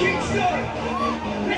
Kingston!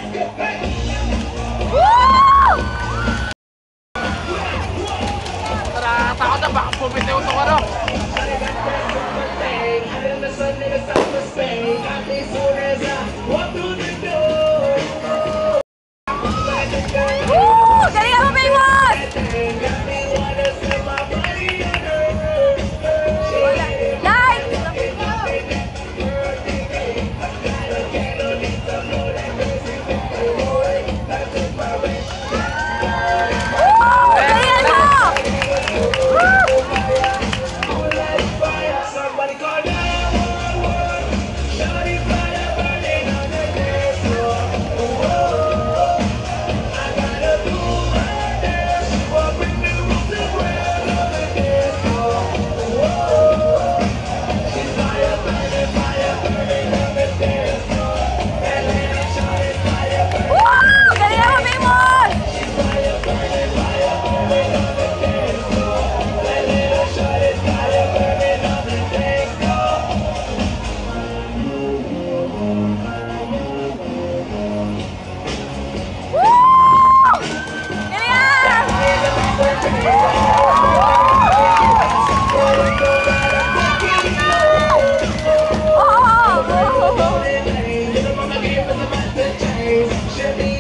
Chevy.